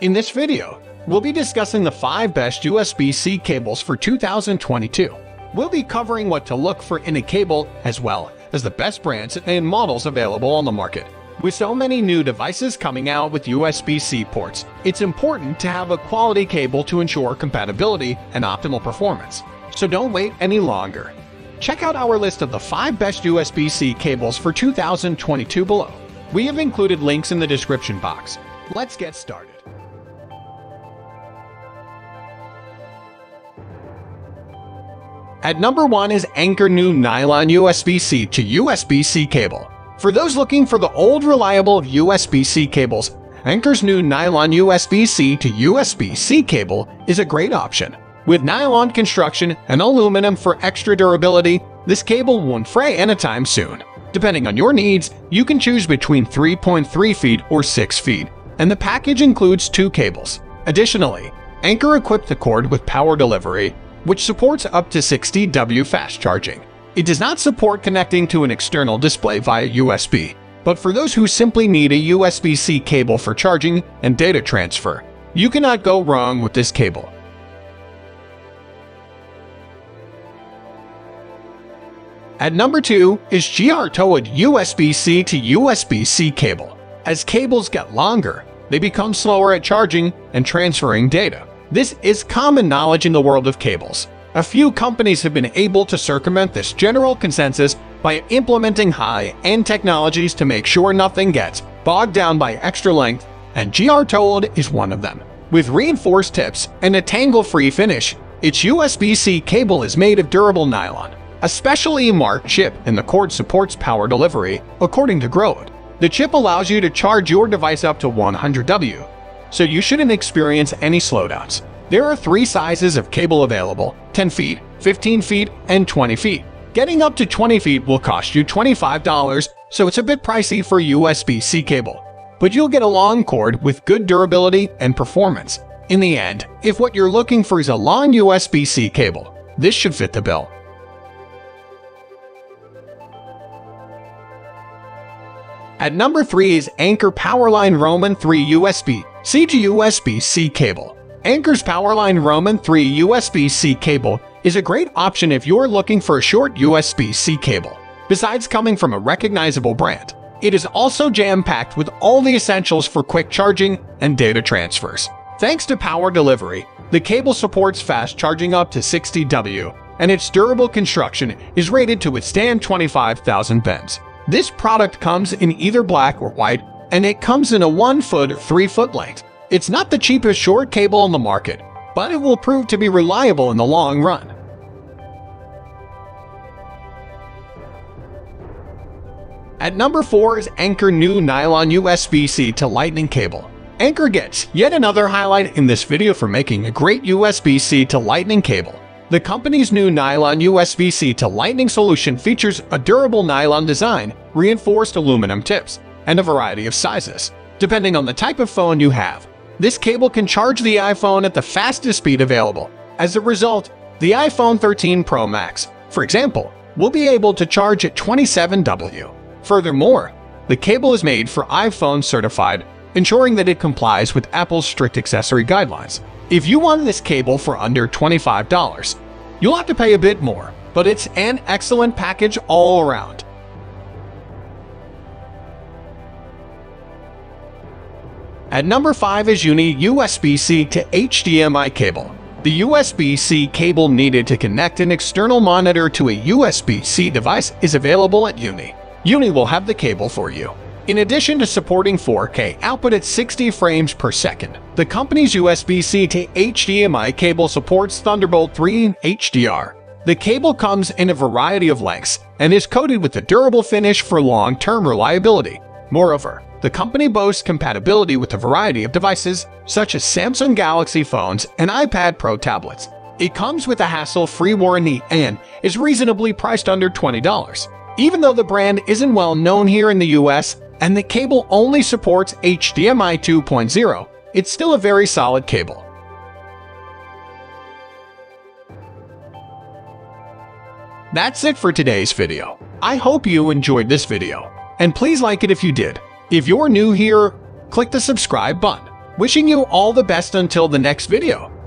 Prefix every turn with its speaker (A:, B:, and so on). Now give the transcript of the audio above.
A: In this video, we'll be discussing the 5 best USB-C cables for 2022. We'll be covering what to look for in a cable as well as the best brands and models available on the market. With so many new devices coming out with USB-C ports, it's important to have a quality cable to ensure compatibility and optimal performance. So don't wait any longer. Check out our list of the 5 best USB-C cables for 2022 below. We have included links in the description box. Let's get started. At number 1 is Anker new nylon USB-C to USB-C cable. For those looking for the old reliable USB-C cables, Anker's new nylon USB-C to USB-C cable is a great option. With nylon construction and aluminum for extra durability, this cable won't fray anytime soon. Depending on your needs, you can choose between 3.3 feet or 6 feet, and the package includes two cables. Additionally, Anker equipped the cord with power delivery, which supports up to 60W fast charging. It does not support connecting to an external display via USB, but for those who simply need a USB-C cable for charging and data transfer, you cannot go wrong with this cable. At number 2 is Grtoeud USB-C to USB-C cable. As cables get longer, they become slower at charging and transferring data. This is common knowledge in the world of cables, a few companies have been able to circumvent this general consensus by implementing high-end technologies to make sure nothing gets bogged down by extra length, and Grtoeud is one of them. With reinforced tips and a tangle-free finish, its USB-C cable is made of durable nylon. A specially marked chip in the cord supports power delivery, according to Grtoeud. The chip allows you to charge your device up to 100W, so you shouldn't experience any slowdowns. There are three sizes of cable available 10 feet, 15 feet, and 20 feet. Getting up to 20 feet will cost you $25, so it's a bit pricey for USB-C cable. But you'll get a long cord with good durability and performance. In the end, if what you're looking for is a long USB-C cable, this should fit the bill. At number 3 is Anker Powerline Roman 3 USB-C to USB-C cable. Anker's Powerline Roman 3 USB-C cable is a great option if you're looking for a short USB-C cable. Besides coming from a recognizable brand, it is also jam-packed with all the essentials for quick charging and data transfers. Thanks to power delivery, the cable supports fast charging up to 60W, and its durable construction is rated to withstand 25,000 bends. This product comes in either black or white, and it comes in a 1-foot or 3-foot length. It's not the cheapest short cable on the market, but it will prove to be reliable in the long run. At number 4 is Anker new nylon USB-C to lightning cable. Anker gets yet another highlight in this video for making a great USB-C to lightning cable. The company's new nylon USB-C to lightning solution features a durable nylon design, reinforced aluminum tips, and a variety of sizes, depending on the type of phone you have. This cable can charge the iPhone at the fastest speed available. As a result, the iPhone 13 Pro Max, for example, will be able to charge at 27W. Furthermore, the cable is made for iPhone certified, ensuring that it complies with Apple's strict accessory guidelines. If you want this cable for under $25, you'll have to pay a bit more, but it's an excellent package all around. At number 5 is Uni USB-C to HDMI cable. The USB-C cable needed to connect an external monitor to a USB-C device is available at Uni. Uni will have the cable for you. In addition to supporting 4K output at 60 frames per second, the company's USB-C to HDMI cable supports Thunderbolt 3 and HDR. The cable comes in a variety of lengths and is coated with a durable finish for long-term reliability. Moreover, the company boasts compatibility with a variety of devices, such as Samsung Galaxy phones and iPad Pro tablets. It comes with a hassle-free warranty and is reasonably priced under $20. Even though the brand isn't well known here in the US and the cable only supports HDMI 2.0, it's still a very solid cable. That's it for today's video. I hope you enjoyed this video, and please like it if you did. If you're new here, click the subscribe button. Wishing you all the best until the next video.